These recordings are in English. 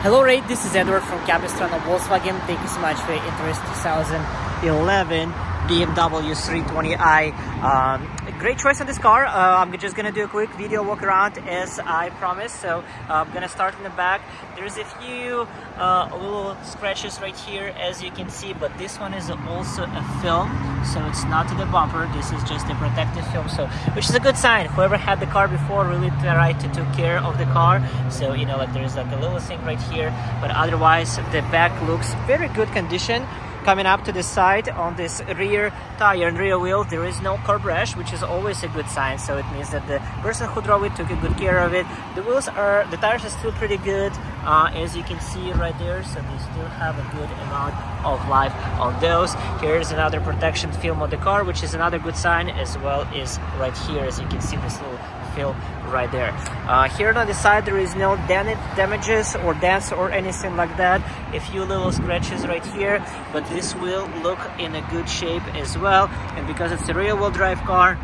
Hello Ray, this is Edward from Capistrano Volkswagen. Thank you so much for your interest 2011 BMW 328i. Um, great choice on this car. Uh, I'm just gonna do a quick video walk around as I promised. So uh, I'm gonna start in the back. There's a few uh, little scratches right here as you can see, but this one is also a film. So it's not to the bumper. This is just a protective film. So which is a good sign. Whoever had the car before really tried to took care of the car. So you know like there's like a little thing right here, but otherwise the back looks very good condition coming up to the side on this rear tire and rear wheel there is no curb rash which is always a good sign. So it means that the person who drove it took a good care of it. The wheels are the tires are still pretty good uh, as you can see right there. So they still have a good amount of life on those. Here's another protection film on the car which is another good sign as well as right here as you can see this little film right there. Uh, here on the side there is no damages or dents or anything like that a few little scratches right here but this will look in a good shape as well. And because it's a rear wheel drive car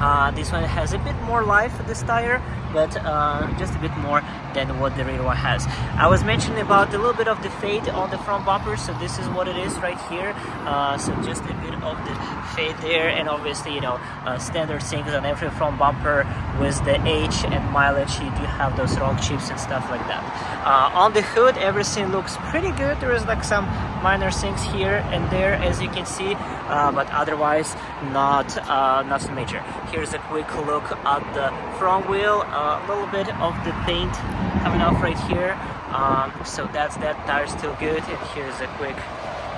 uh, this one has a bit more life this tire but uh, just a bit more than what the rear one has. I was mentioning about a little bit of the fade on the front bumper, so this is what it is right here. Uh, so just a bit of the fade there, and obviously, you know, uh, standard things on every front bumper with the age and mileage, you do have those rock chips and stuff like that. Uh, on the hood, everything looks pretty good. There is like some minor things here and there, as you can see, uh, but otherwise not uh, not major. Here's a quick look at the front wheel a little bit of the paint coming off right here. Um, so that's that tire still good. And here's a quick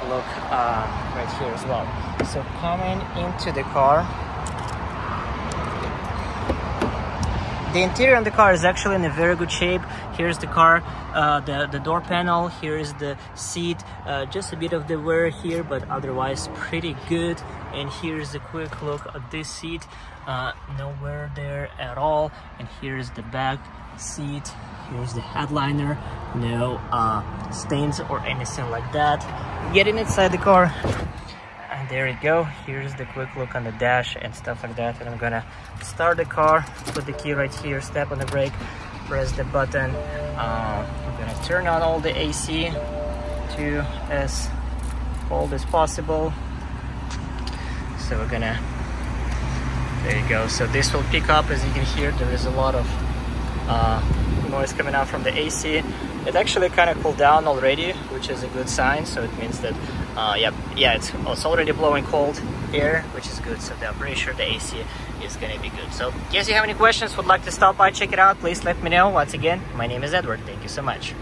look uh, right here as well. So coming into the car the interior on the car is actually in a very good shape. Here's the car uh, the the door panel here is the seat uh, just a bit of the wear here but otherwise pretty good. And here's a quick look at this seat uh, nowhere there at all. And here's the back seat here's the headliner no uh, stains or anything like that. Getting inside the car and there you go. Here's the quick look on the dash and stuff like that. And i'm gonna start the car put the key right here step on the brake press the button. Uh, i'm gonna turn on all the ac to as cold as possible. So we're gonna there you go. So this will pick up as you can hear there is a lot of uh, noise coming out from the AC it actually kind of cooled down already which is a good sign. So it means that uh, yeah yeah it's, oh, it's already blowing cold air which is good. So I'm pretty sure the AC is gonna be good. So in case you have any questions would like to stop by check it out please let me know. Once again my name is Edward. Thank you so much